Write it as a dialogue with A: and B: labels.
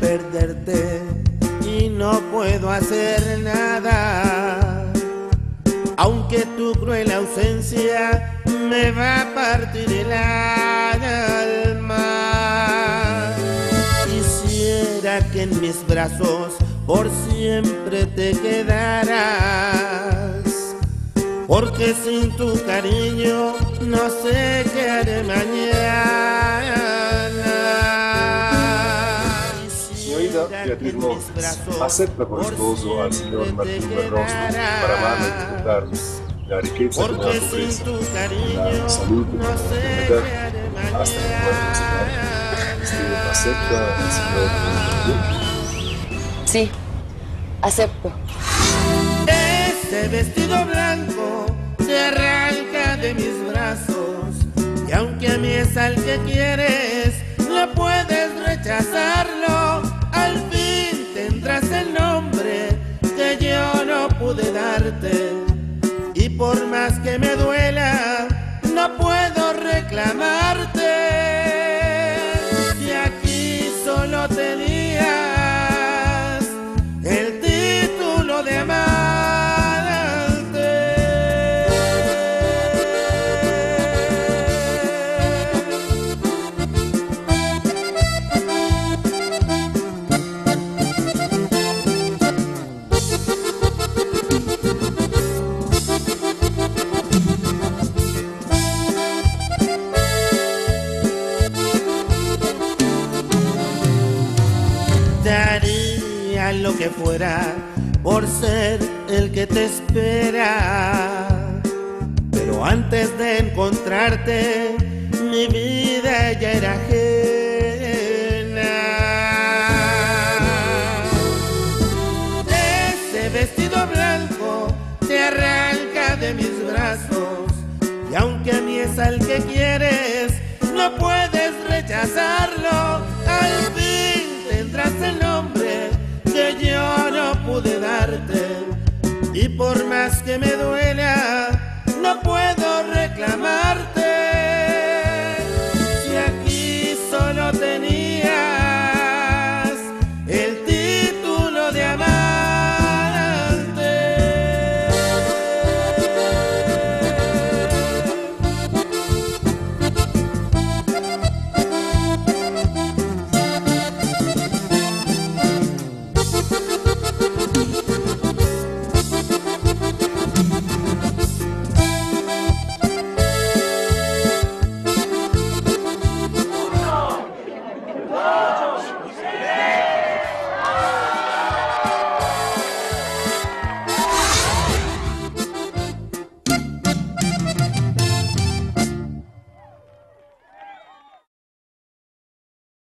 A: perderte y no puedo hacer nada. Aunque tu cruel ausencia me va a partir el alma. Quisiera que en mis brazos por siempre te quedarás. Porque sin tu cariño no sé qué haré mañana. Acepta
B: por esposo al señor Martín Berrostro para amarlo y disfrutarnos la riqueza de la pobreza,
A: la salud de la enfermedad, hasta que pueda. ¿Usted
B: acepta al señor
C: Sí, acepto.
A: Ese vestido blanco se arranca de mis brazos y aunque a mí es al que quieres, Y por más que me duela, no puedo reclamarte. Si aquí solo tenía fuera por ser el que te espera. Pero antes de encontrarte, mi vida ya era ajena. Ese vestido blanco te arranca de mis brazos. Y aunque a mí es al que quieres, no puedes rechazarlo. Al fin Y por más que me duela, no puedo reclamarte.